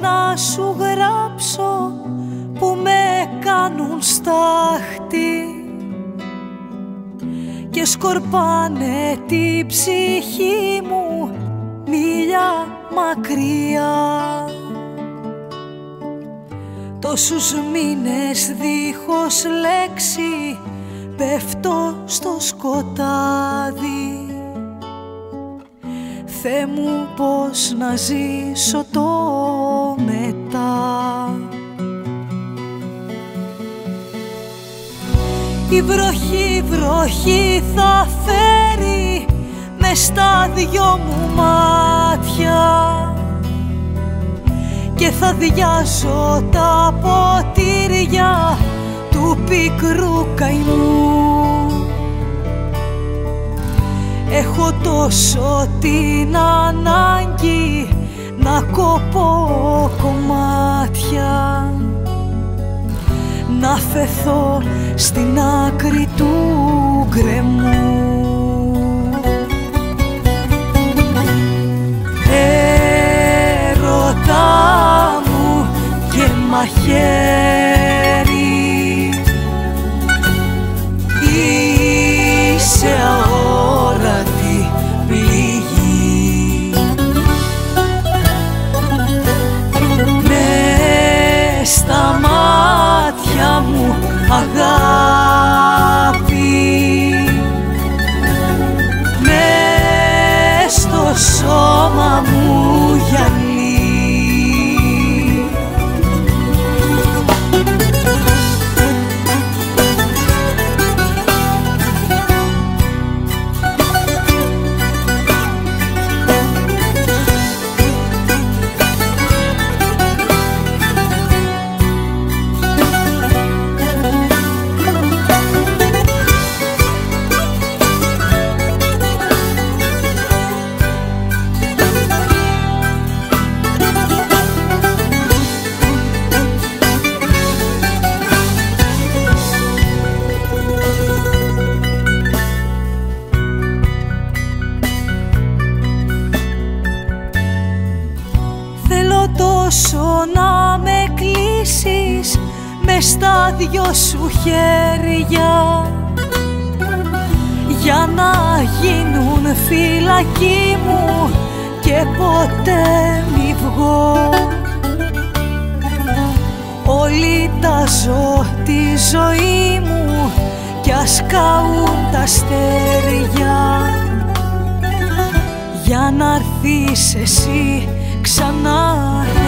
να σου γράψω που με κάνουν στάχτη. Και σκορπάνε τη ψυχή μου μίλια μακριά. Τόσους μήνες δίχως λέξη πέφτω στο σκοτάδι Θεέ μου πως να ζήσω το μετά. Η βροχή, βροχή θα φέρει μες στα δυο μου μάτια και θα διάσω τα ποτήρια του πικρού καημού Έχω τόσο την ανάγκη να κοπώ κομμάτια. Να φεθώ στην άκρη του γκρεμού τόσο να με κλείσεις με στα δυο σου χέρια. Για να γίνουν φυλακή μου και ποτέ μη βγω. Όλοι τα ζω τη ζωή μου κι ας καούν τα αστέρια. Για να έρθεις εσύ ξανά εδώ